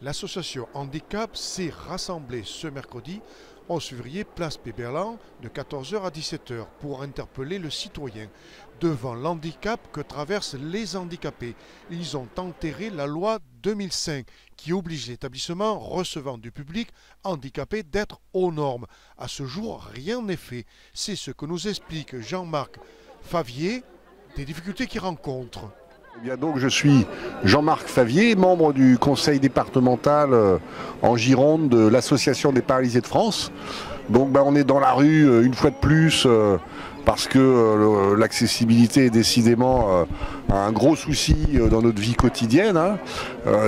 L'association Handicap s'est rassemblée ce mercredi 11 février, place Péberlan, de 14h à 17h, pour interpeller le citoyen devant l'handicap que traversent les handicapés. Ils ont enterré la loi 2005 qui oblige l'établissement recevant du public handicapé d'être aux normes. À ce jour, rien n'est fait. C'est ce que nous explique Jean-Marc Favier des difficultés qu'il rencontre. Eh donc je suis Jean-Marc Favier, membre du conseil départemental euh, en Gironde de l'Association des paralysés de France. Donc ben, on est dans la rue euh, une fois de plus euh, parce que l'accessibilité est décidément un gros souci dans notre vie quotidienne. Hein.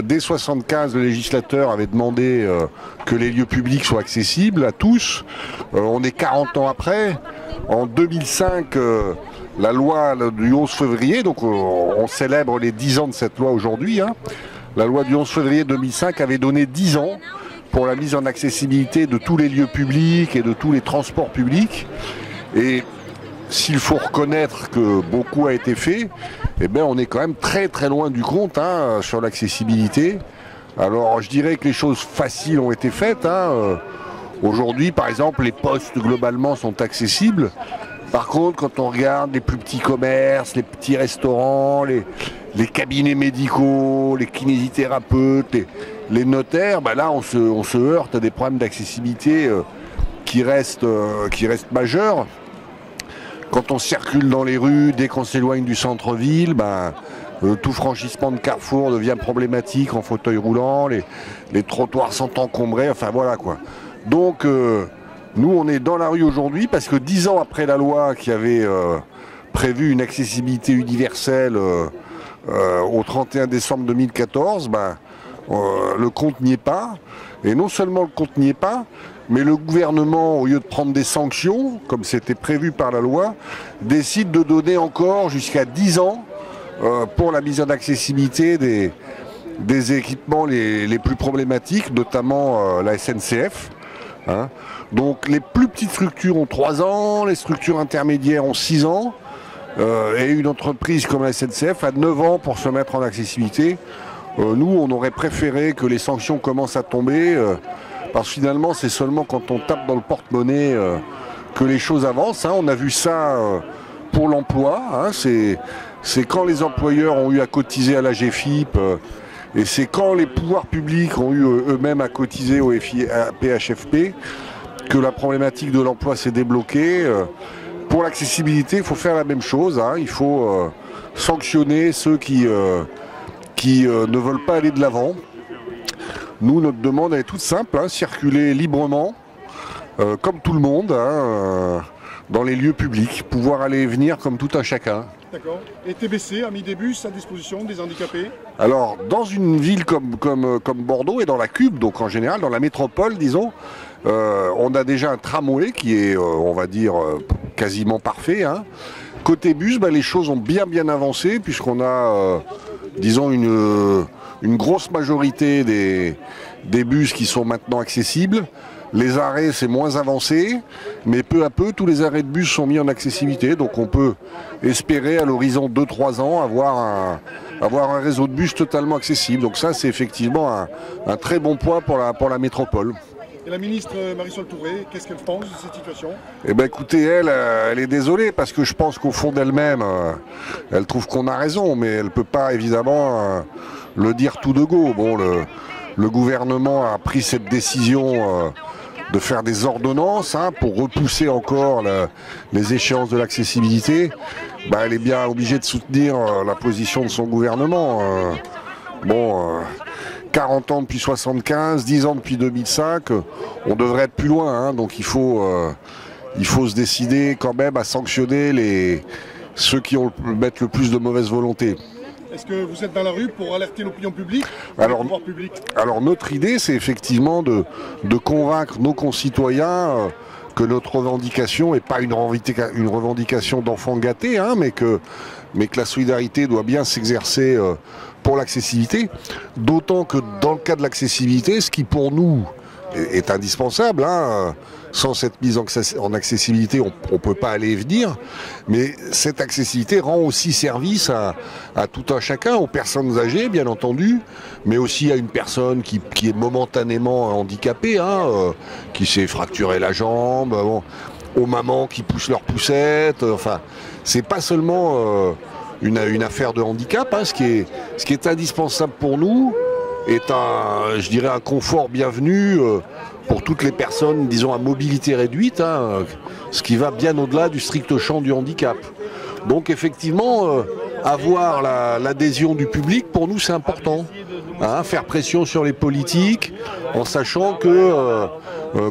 dès 75, le législateur avait demandé que les lieux publics soient accessibles à tous. on est 40 ans après. En 2005, la loi du 11 février, donc on, célèbre les 10 ans de cette loi aujourd'hui. Hein. La loi du 11 février 2005 avait donné 10 ans pour la mise en accessibilité de tous les lieux publics et de tous les transports publics. Et s'il faut reconnaître que beaucoup a été fait, eh bien on est quand même très très loin du compte hein, sur l'accessibilité. Alors je dirais que les choses faciles ont été faites. Hein. Aujourd'hui par exemple les postes globalement sont accessibles. Par contre, quand on regarde les plus petits commerces, les petits restaurants, les, cabinets médicaux, les kinésithérapeutes, les, notaires, bah là on se, heurte à des problèmes d'accessibilité euh, qui, restent, euh, qui restent majeurs. Quand on circule dans les rues, dès qu'on s'éloigne du centre-ville, bah, euh, tout franchissement de carrefour devient problématique en fauteuil roulant, les, les trottoirs sont encombrés, enfin voilà quoi. Donc nous, on est dans la rue aujourd'hui parce que dix ans après la loi qui avait euh, prévu une accessibilité universelle euh, euh, au 31 décembre 2014, ben, le compte n'y est pas. Et non seulement le compte n'y est pas, mais le gouvernement, au lieu de prendre des sanctions, comme c'était prévu par la loi, décide de donner encore jusqu'à 10 ans pour la mise en accessibilité des, équipements les, plus problématiques, notamment la SNCF. Hein. Donc les plus petites structures ont 3 ans, les structures intermédiaires ont 6 ans, euh, et une entreprise comme la SNCF a 9 ans pour se mettre en accessibilité. Euh, nous, on aurait préféré que les sanctions commencent à tomber, euh, parce que finalement, c'est seulement quand on tape dans le porte-monnaie que les choses avancent. Hein. On a vu ça pour l'emploi. Hein. C'est quand les employeurs ont eu à cotiser à la GFIP. Et c'est quand les pouvoirs publics ont eu eux-mêmes à cotiser au PHFP que la problématique de l'emploi s'est débloquée. Euh, pour l'accessibilité, il faut faire la même chose. Hein. Il faut euh, sanctionner ceux qui, euh, qui ne veulent pas aller de l'avant. Nous, notre demande est toute simple, hein. circuler librement, comme tout le monde, hein, dans les lieux publics, pouvoir aller et venir comme tout un chacun. D'accord. Et TBC a mis des bus à disposition des handicapés Alors, dans une ville comme, Bordeaux et dans la Cube, donc en général dans la métropole, disons, euh, on a déjà un tramway qui est, euh, on va dire, euh, quasiment parfait. Hein. Côté bus, bah, les choses ont bien bien avancé puisqu'on a, disons, une, grosse majorité des, des bus qui sont maintenant accessibles. Les arrêts, c'est moins avancé, mais peu à peu, tous les arrêts de bus sont mis en accessibilité. Donc on peut espérer à l'horizon 2-3 ans avoir un, avoir un réseau de bus totalement accessible. Donc ça, c'est effectivement un, un, très bon point pour la, pour la métropole. Et la ministre Marisol Touré, qu'est-ce qu'elle pense de cette situation? Eh bien écoutez, elle, euh, elle est désolée parce que je pense qu'au fond d'elle-même, euh, elle trouve qu'on a raison, mais elle ne peut pas évidemment euh, le dire tout de go. Le, gouvernement a pris cette décision de faire des ordonnances hein, pour repousser encore les échéances de l'accessibilité. Bah, elle est bien obligée de soutenir la position de son gouvernement. bon 40 ans depuis 75, 10 ans depuis 2005, on devrait être plus loin. Hein. donc il faut, euh, se décider quand même à sanctionner ceux qui ont mettre le plus de mauvaise volonté. Est-ce que vous êtes dans la rue pour alerter l'opinion publique alors, alors notre idée, c'est effectivement de, de, convaincre nos concitoyens euh, que notre revendication n'est pas une, une revendication d'enfants gâtés, hein, mais, que, mais que la solidarité doit bien s'exercer euh, pour l'accessibilité. D'autant que dans le cas de l'accessibilité, ce qui pour nous est, indispensable. Hein. Sans cette mise en accessibilité, on ne peut pas aller et venir. Mais cette accessibilité rend aussi service à, tout un chacun, aux personnes âgées, bien entendu, mais aussi à une personne qui, est momentanément handicapée, hein, euh, qui s'est fracturé la jambe, aux mamans qui poussent leur poussette. enfin, c'est pas seulement euh, une, affaire de handicap. Hein. ce qui est indispensable pour nous est un, je dirais, un confort bienvenu. Euh, pour toutes les personnes, disons, à mobilité réduite, hein, ce qui va bien au-delà du strict champ du handicap. Donc effectivement, euh, avoir l'adhésion du public, pour nous, c'est important. Hein, faire pression sur les politiques, en sachant que euh,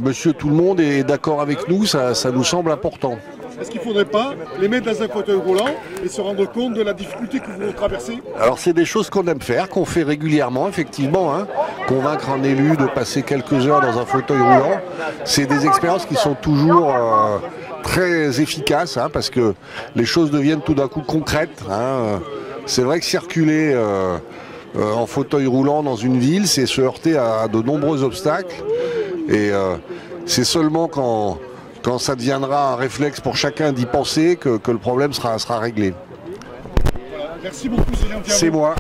monsieur tout le monde est d'accord avec nous, ça nous semble important. Est-ce qu'il ne faudrait pas les mettre dans un fauteuil roulant et se rendre compte de la difficulté que vous traversez Alors c'est des choses qu'on aime faire, qu'on fait régulièrement, effectivement. Hein. Convaincre un élu de passer quelques heures dans un fauteuil roulant, c'est des expériences qui sont toujours euh, très efficaces, hein, parce que les choses deviennent tout d'un coup concrètes. Hein. C'est vrai que circuler euh, euh, en fauteuil roulant dans une ville, c'est se heurter à, de nombreux obstacles. Et c'est seulement quand quand ça deviendra un réflexe pour chacun d'y penser que, le problème sera, sera réglé. Merci beaucoup, c'est moi.